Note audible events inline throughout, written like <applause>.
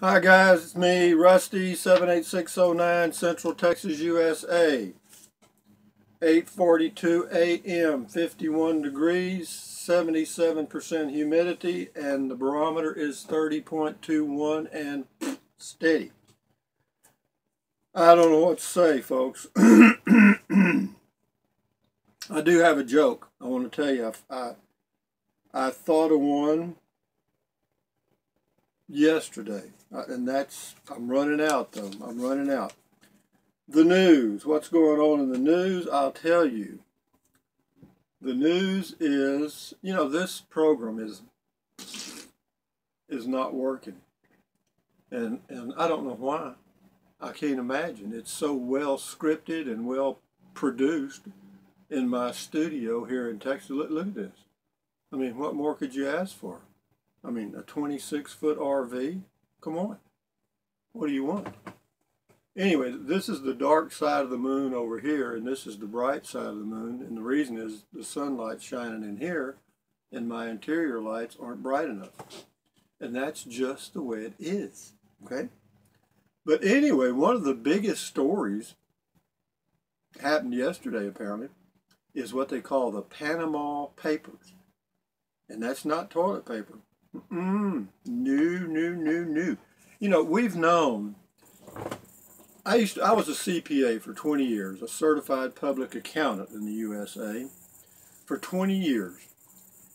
Hi guys, it's me, Rusty, 78609, Central Texas, USA. 8.42 a.m., 51 degrees, 77% humidity, and the barometer is 30.21 and steady. I don't know what to say, folks. <clears throat> I do have a joke. I want to tell you. I, I, I thought of one yesterday. Uh, and that's, I'm running out though. I'm running out. The news. What's going on in the news? I'll tell you. The news is, you know, this program is is not working. And and I don't know why. I can't imagine. It's so well scripted and well produced in my studio here in Texas. Look, look at this. I mean, what more could you ask for? I mean, a 26 foot RV? Come on. What do you want? Anyway, this is the dark side of the moon over here, and this is the bright side of the moon. And the reason is the sunlight's shining in here, and my interior lights aren't bright enough. And that's just the way it is. Okay? But anyway, one of the biggest stories happened yesterday, apparently, is what they call the Panama Papers. And that's not toilet paper. Mm, new, new, new, new. You know, we've known. I used to, I was a CPA for 20 years, a certified public accountant in the USA for 20 years,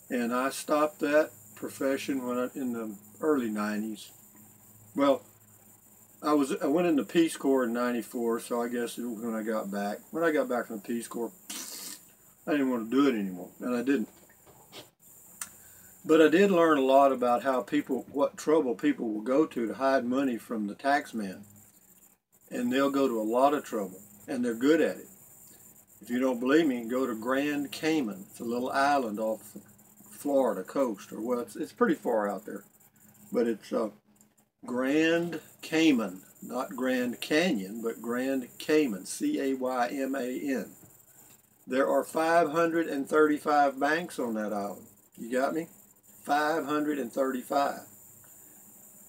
and I stopped that profession when I, in the early 90s. Well, I was I went in the Peace Corps in '94, so I guess when I got back, when I got back from the Peace Corps, I didn't want to do it anymore, and I didn't. But I did learn a lot about how people, what trouble people will go to to hide money from the tax man. And they'll go to a lot of trouble, and they're good at it. If you don't believe me, go to Grand Cayman. It's a little island off the Florida coast, or well, it's, it's pretty far out there. But it's uh, Grand Cayman, not Grand Canyon, but Grand Cayman, C-A-Y-M-A-N. There are 535 banks on that island. You got me? 535.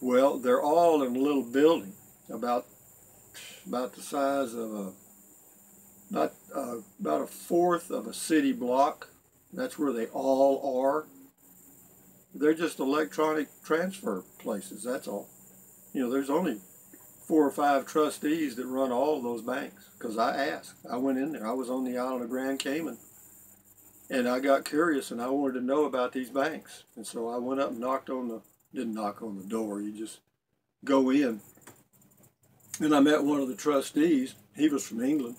Well, they're all in a little building about about the size of a not uh, about a fourth of a city block. That's where they all are. They're just electronic transfer places. That's all. You know, there's only four or five trustees that run all those banks because I asked. I went in there. I was on the island of Grand Cayman and I got curious and I wanted to know about these banks. And so I went up and knocked on the, didn't knock on the door, you just go in. And I met one of the trustees. He was from England.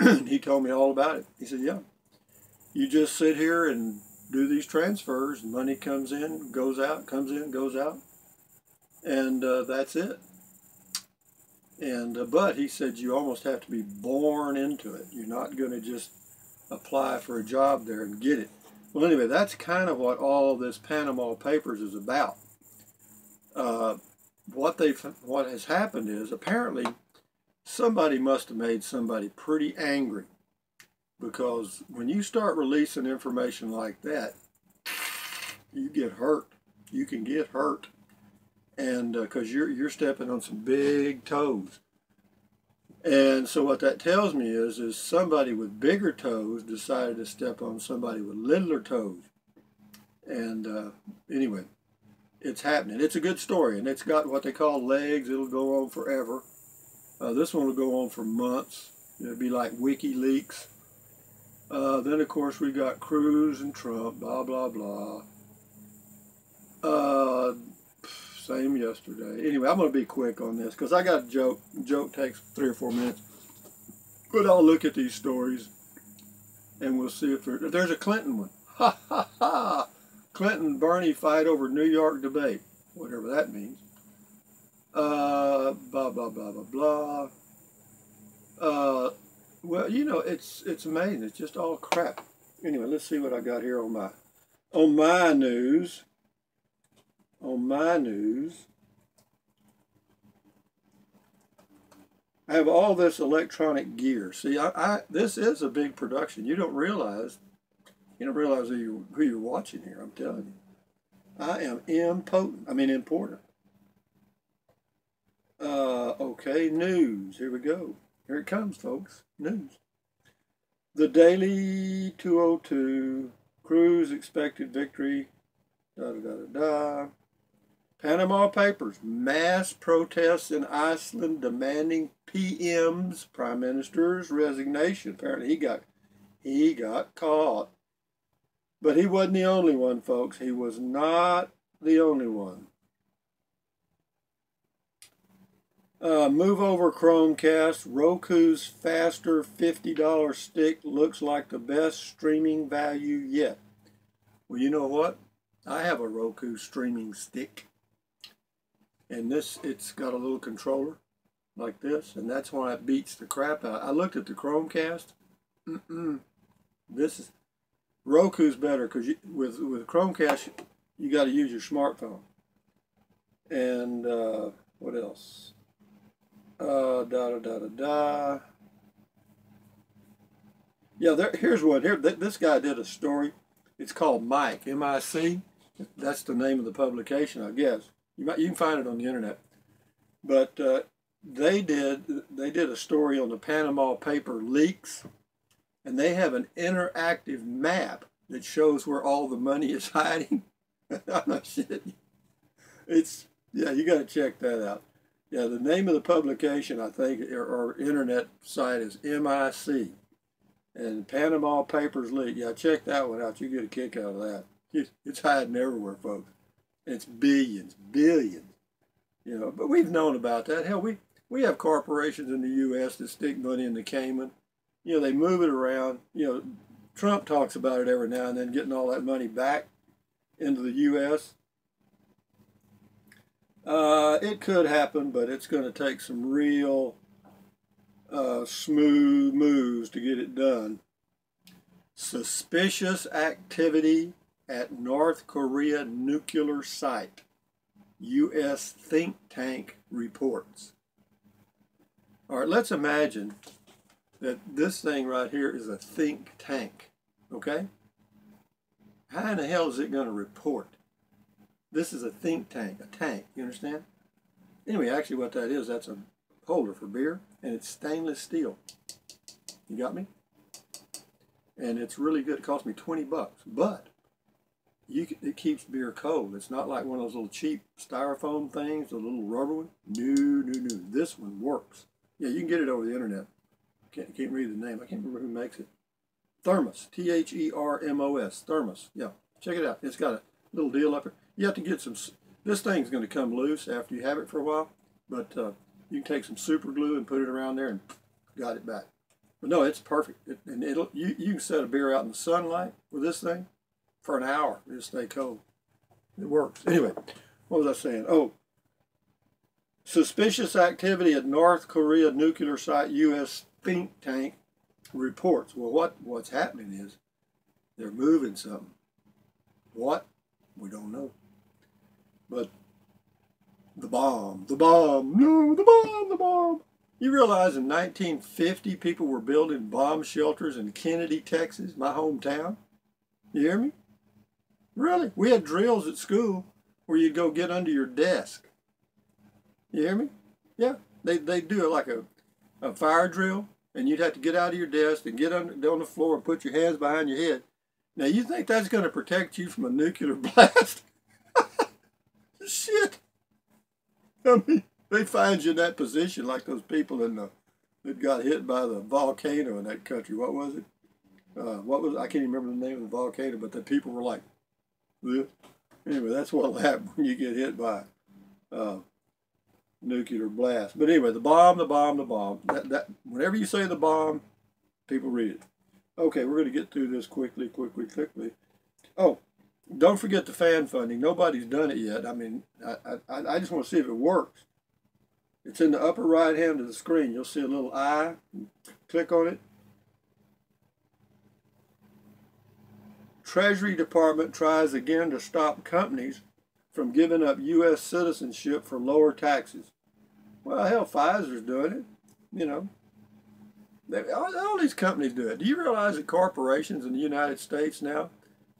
And <clears throat> he told me all about it. He said, yeah, you just sit here and do these transfers. Money comes in, goes out, comes in, goes out. And uh, that's it. And uh, but he said you almost have to be born into it. You're not going to just apply for a job there and get it. Well, anyway, that's kind of what all this Panama Papers is about. Uh, what they what has happened is apparently somebody must have made somebody pretty angry because when you start releasing information like that, you get hurt. You can get hurt, and because uh, you're you're stepping on some big toes. And so what that tells me is, is somebody with bigger toes decided to step on somebody with littler toes. And uh, anyway, it's happening. It's a good story, and it's got what they call legs. It'll go on forever. Uh, this one will go on for months. It'll be like WikiLeaks. Uh, then, of course, we got Cruz and Trump, blah, blah, blah. Same yesterday. Anyway, I'm going to be quick on this because I got a joke. joke takes three or four minutes. But I'll look at these stories and we'll see if, there, there's a Clinton one. <laughs> Ha ha ha! Clinton Bernie fight over New York debate, whatever that means. Uh, blah blah blah blah blah. Uh, well, you know, it's it's amazing. It's just all crap. Anyway, let's see what I got here on my on my news on my news, I have all this electronic gear. See, I, I, this is a big production. You don't realize, you don't realize who, you, who you're watching here. I'm telling you, I am impotent. I mean important. Uh, okay, news. Here we go. Here it comes, folks. News. The Daily 202. Cruz expected victory. Da da da da da. Panama Papers. Mass protests in Iceland demanding PM's Prime Minister's resignation. Apparently he got he got caught. But he wasn't the only one, folks. He was not the only one. Uh, move over Chromecast. Roku's faster $50 stick looks like the best streaming value yet. Well, you know what? I have a Roku streaming stick. And this, it's got a little controller like this, and that's why it beats the crap out. I looked at the Chromecast. Mm-mm. This is Roku's better because with with Chromecast you got to use your smartphone. And uh, what else? Uh, da da da da da. Yeah, there, here's one. Here, th this guy did a story. It's called Mic M-I-C. That's the name of the publication, I guess. You might you can find it on the internet. But uh, they did they did a story on the Panama paper leaks and they have an interactive map that shows where all the money is <laughs> hiding. I'm not shit. It's yeah, you got to check that out. Yeah, the name of the publication, I think, or, or internet site is MIC, and Panama Papers leak. Yeah, check that one out. You get a kick out of that. It's hiding everywhere, folks. It's billions, billions. You know, but we've known about that. Hell, we we have corporations in the U.S. that stick money in the Cayman you know, they move it around. You know, Trump talks about it every now and then, getting all that money back into the U.S. Uh, it could happen, but it's going to take some real uh, smooth moves to get it done. Suspicious activity at North Korea nuclear site. U.S. think tank reports. All right, let's imagine that this thing right here is a think tank, okay? How in the hell is it going to report? This is a think tank, a tank, you understand? Anyway, actually what that is, that's a holder for beer, and it's stainless steel. You got me? And it's really good. It cost me 20 bucks, but you it keeps beer cold. It's not like one of those little cheap styrofoam things, the little rubber one. No, no, no. This one works. Yeah, you can get it over the internet can't, can't read the name. I can't remember who makes it. Thermos, T-H-E-R-M-O-S, Thermos. Yeah, check it out. It's got a little deal up here. You have to get some, this thing's going to come loose after you have it for a while, but uh, you can take some super glue and put it around there and got it back. But no, it's perfect. It, and it'll you, you can set a beer out in the sunlight with this thing for an hour. It'll stay cold. It works. Anyway, what was I saying? Oh, suspicious activity at North Korea nuclear site U.S think tank reports. Well, what, what's happening is they're moving something. What? We don't know. But the bomb, the bomb, no, the bomb, the bomb. You realize in 1950 people were building bomb shelters in Kenedy, Texas, my hometown? You hear me? Really? We had drills at school where you'd go get under your desk. You hear me? Yeah. They, they do it like a, a fire drill and you'd have to get out of your desk and get on, on the floor and put your hands behind your head. Now, you think that's going to protect you from a nuclear <laughs> blast? <laughs> Shit. I mean, they find you in that position like those people in the that got hit by the volcano in that country. What was it? Uh, what was I can't even remember the name of the volcano, but the people were like. Anyway, that's what'll happen when you get hit by uh, nuclear blast. But anyway, the bomb, the bomb, the bomb. That, that, whenever you say the bomb, people read it. Okay, we're going to get through this quickly, quickly, quickly. Oh, don't forget the fan funding. Nobody's done it yet. I mean, I, I, I just want to see if it works. It's in the upper right hand of the screen. You'll see a little eye. Click on it. Treasury Department tries again to stop companies from giving up U.S. citizenship for lower taxes. Well, hell, Pfizer's doing it. You know, they, all, all these companies do it. Do you realize that corporations in the United States now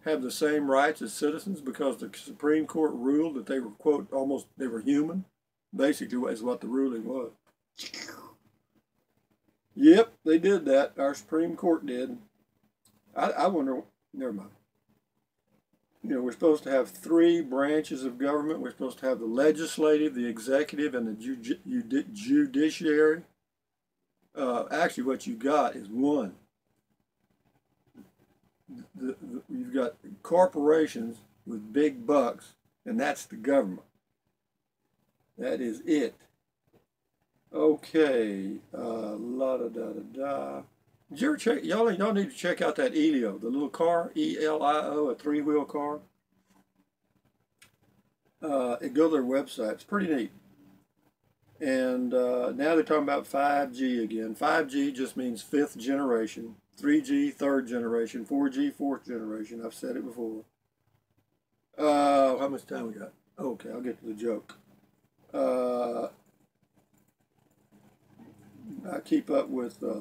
have the same rights as citizens because the Supreme Court ruled that they were quote almost they were human? Basically, is what the ruling was. Yep, they did that. Our Supreme Court did. I, I wonder. Never mind. You know, we're supposed to have three branches of government. We're supposed to have the legislative, the executive, and the judiciary. Uh, actually, what you got is one. The, the, you've got corporations with big bucks, and that's the government. That is it. Okay, uh, la da da da da. Did you ever check? Y'all, y'all need to check out that Elio, the little car, E L I O, a three wheel car. Uh, go to their website. It's pretty neat. And uh, now they're talking about 5G again. 5G just means fifth generation, 3G third generation, 4G fourth generation. I've said it before. Uh, how much time we got? Okay, I'll get to the joke. Uh, I keep up with uh,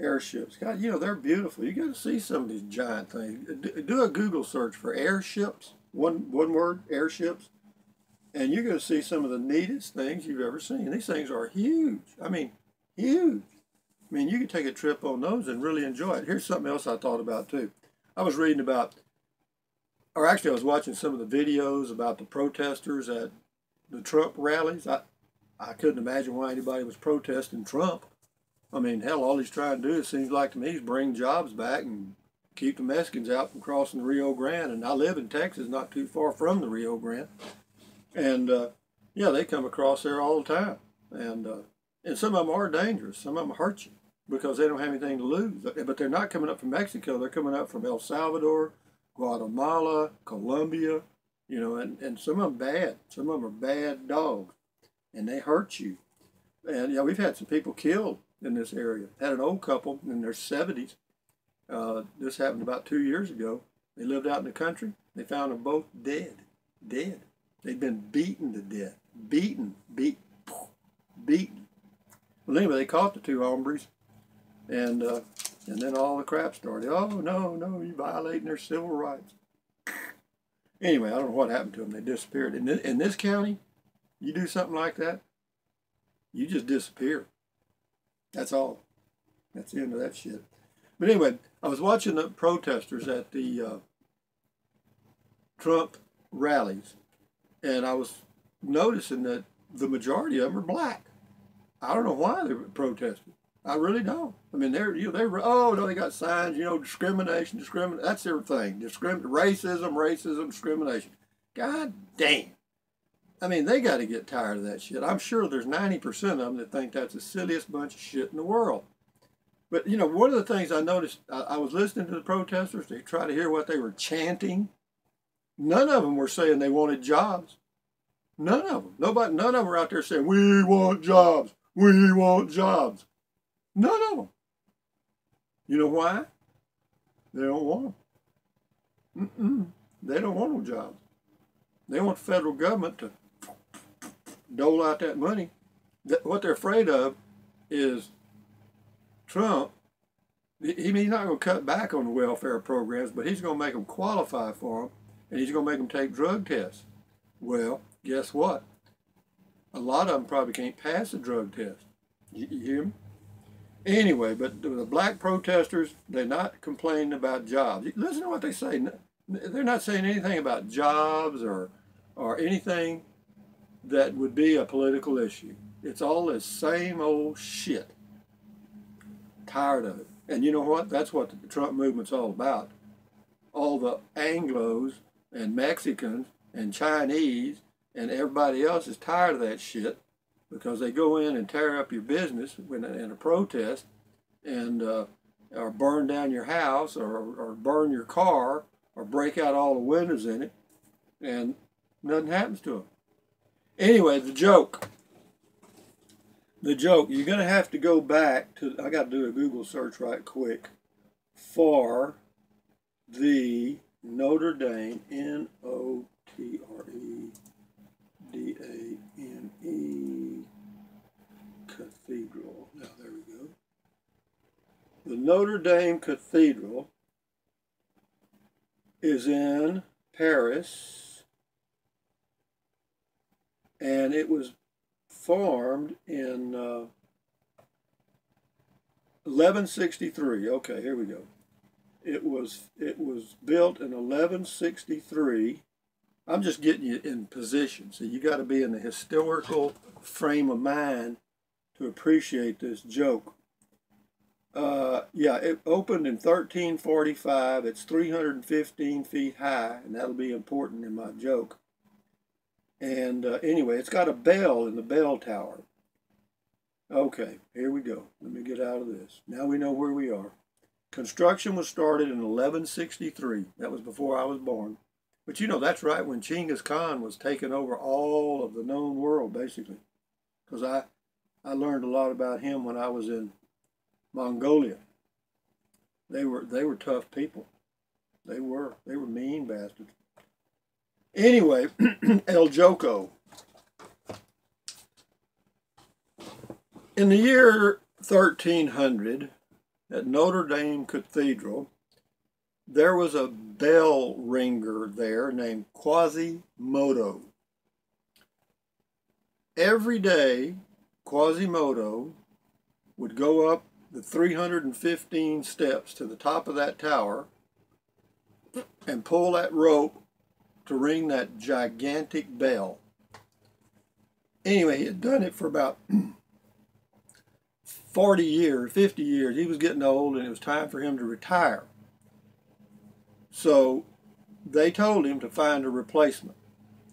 airships. God, you know, they're beautiful. You got to see some of these giant things. Do a Google search for airships, one, one word, airships, and you're going to see some of the neatest things you've ever seen. These things are huge. I mean, huge. I mean, you can take a trip on those and really enjoy it. Here's something else I thought about too. I was reading about, or actually, I was watching some of the videos about the protesters at the Trump rallies. I, I couldn't imagine why anybody was protesting Trump. I mean, hell, all he's trying to do, it seems like to me, is bring jobs back and keep the Mexicans out from crossing the Rio Grande. And I live in Texas, not too far from the Rio Grande. And uh, yeah, they come across there all the time. And, uh, and some of them are dangerous. Some of them hurt you because they don't have anything to lose. But they're not coming up from Mexico. They're coming up from El Salvador, Guatemala, Colombia, you know, and, and some of them bad. Some of them are bad dogs and they hurt you. And yeah, we've had some people killed in this area. Had an old couple in their 70s. Uh, this happened about two years ago. They lived out in the country. They found them both dead. Dead. They'd been beaten to death. Beaten. Beat. Beaten. Well, anyway, they caught the two hombres. And, uh, and then all the crap started. Oh, no, no, you're violating their civil rights. Anyway, I don't know what happened to them. They disappeared. In this, in this county, you do something like that, you just disappear. That's all. That's the end of that shit. But anyway, I was watching the protesters at the uh, Trump rallies, and I was noticing that the majority of them are black. I don't know why they were protesting. I really don't. I mean, they're you know they were oh no they got signs you know discrimination discrimination that's their thing racism racism discrimination. God damn. I mean, they got to get tired of that shit. I'm sure there's 90% of them that think that's the silliest bunch of shit in the world. But, you know, one of the things I noticed, I, I was listening to the protesters, they try to hear what they were chanting. None of them were saying they wanted jobs. None of them. Nobody, none of them were out there saying, we want jobs. We want jobs. None of them. You know why? They don't want them. Mm-mm. They don't want no jobs. They want the federal government to dole out that money. What they're afraid of is Trump. He, he's not going to cut back on the welfare programs, but he's going to make them qualify for them, and he's going to make them take drug tests. Well, guess what? A lot of them probably can't pass the drug test. You, you hear me? Anyway, but the black protesters, they're not complaining about jobs. Listen to what they say. They're not saying anything about jobs or, or anything that would be a political issue. It's all the same old shit. Tired of it. And you know what? That's what the Trump movement's all about. All the Anglos and Mexicans and Chinese and everybody else is tired of that shit because they go in and tear up your business when, in a protest and uh, or burn down your house or, or burn your car or break out all the windows in it and nothing happens to them. Anyway, the joke. The joke. You're going to have to go back to, I got to do a Google search right quick, for the Notre Dame, N O T R E D A N E Cathedral. Now, there we go. The Notre Dame Cathedral is in Paris and it was formed in uh, 1163. Okay, here we go. It was it was built in 1163. I'm just getting you in position, so you got to be in the historical frame of mind to appreciate this joke. Uh, yeah, it opened in 1345. It's 315 feet high, and that'll be important in my joke. And uh, anyway, it's got a bell in the bell tower. Okay, here we go. Let me get out of this. Now we know where we are. Construction was started in 1163. That was before I was born. But you know, that's right when Chinggis Khan was taking over all of the known world, basically. Because I, I learned a lot about him when I was in Mongolia. They were they were tough people. They were they were mean bastards. Anyway, <clears throat> El Joko. In the year 1300, at Notre Dame Cathedral, there was a bell ringer there named Quasimodo. Every day, Quasimodo would go up the 315 steps to the top of that tower and pull that rope to ring that gigantic bell. Anyway, he had done it for about <clears throat> 40 years, 50 years. He was getting old and it was time for him to retire. So they told him to find a replacement.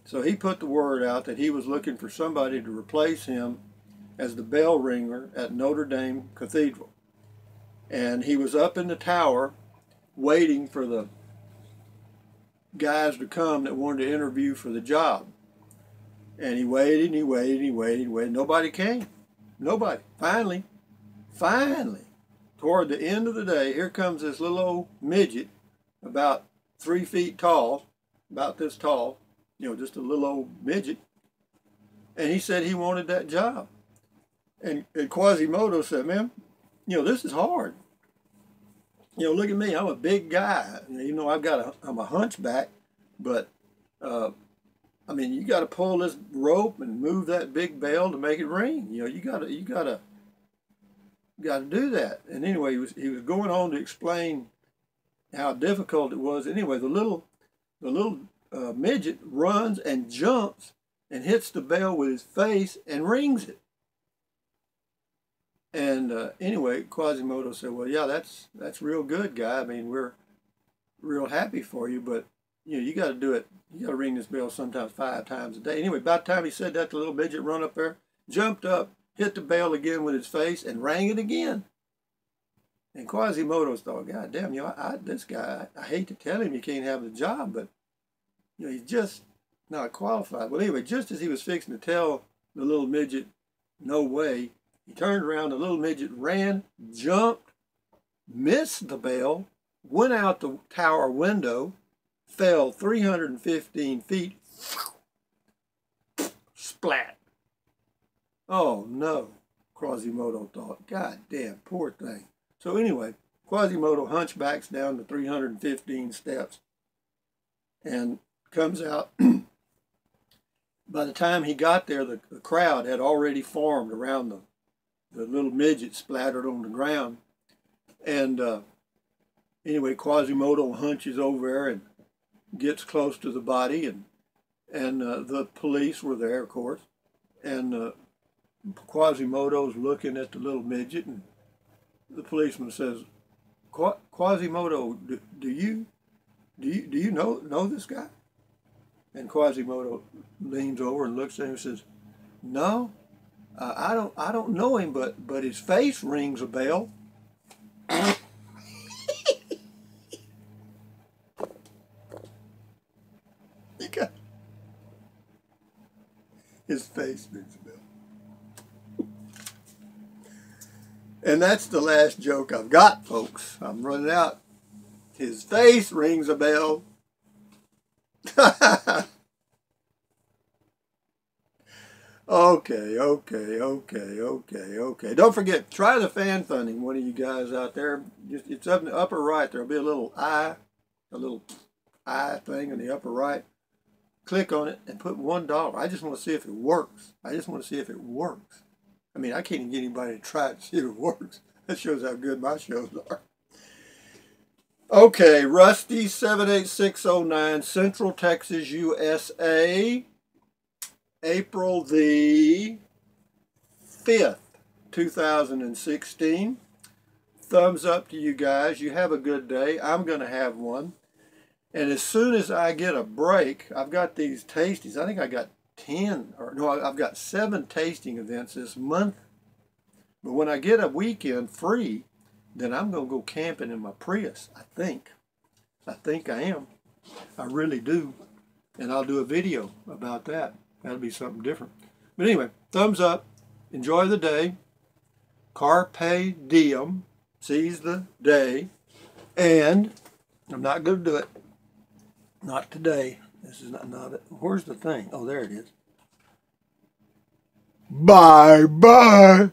So he put the word out that he was looking for somebody to replace him as the bell ringer at Notre Dame Cathedral. And he was up in the tower waiting for the guys to come that wanted to interview for the job. And he waited and he waited and he waited and waited. Nobody came. Nobody. Finally, finally, toward the end of the day, here comes this little old midget, about three feet tall, about this tall, you know, just a little old midget. And he said he wanted that job. And, and Quasimodo said, man, you know, this is hard. You know, look at me. I'm a big guy. You know, I've got a, I'm a hunchback, but, uh, I mean, you got to pull this rope and move that big bell to make it ring. You know, you got to, you got to, got to do that. And anyway, he was, he was going on to explain how difficult it was. Anyway, the little, the little uh, midget runs and jumps and hits the bell with his face and rings it. And uh, anyway, Quasimodo said, "Well, yeah, that's that's real good, guy. I mean, we're real happy for you, but you know, you got to do it. You got to ring this bell sometimes five times a day." Anyway, by the time he said that, the little midget run up there, jumped up, hit the bell again with his face, and rang it again. And Quasimodo thought, "God damn, you know, I, I, this guy. I, I hate to tell him he can't have the job, but you know, he's just not qualified." Well, anyway, just as he was fixing to tell the little midget, "No way," He turned around, the little midget ran, jumped, missed the bell, went out the tower window, fell 315 feet, splat. Oh no, Quasimodo thought. God damn, poor thing. So anyway, Quasimodo hunchbacks down the 315 steps and comes out. <clears throat> By the time he got there, the, the crowd had already formed around the the little midget splattered on the ground. And uh, anyway, Quasimodo hunches over there and gets close to the body, and and uh, the police were there, of course. And uh, Quasimodo's looking at the little midget, and the policeman says, "Quasimodo, do, do you do you do you know know this guy?" And Quasimodo leans over and looks at him and says, "No, uh, I don't I don't know him, but but his face rings a bell. <laughs> his face rings a bell. And that's the last joke I've got, folks. I'm running out. His face rings a bell. <laughs> Okay, okay, okay, okay, okay. Don't forget, try the fan funding, one of you guys out there. Just It's up in the upper right. There'll be a little eye, a little eye thing in the upper right. click on it and put one dollar. I just want to see if it works. I just want to see if it works. I mean, I can't even get anybody to try it to see if it works. That shows how good my shows are. Okay, Rusty seven eight six zero nine, Central Texas, USA, April the fifth, two thousand and sixteen. Thumbs up to you guys. You have a good day. I'm going to have one. And as soon as I get a break, I've got these tasties. I think I got 10, or no, I've got seven tasting events this month. But when I get a weekend free, then I'm going to go camping in my Prius, I think. I think I am. I really do. And I'll do a video about that. That'll be something different. But anyway, thumbs up. Enjoy the day. Carpe diem. Seize the day. And I'm not going to do it. Not today. This is not, not it. Where's the thing? Oh, there it is. Bye bye.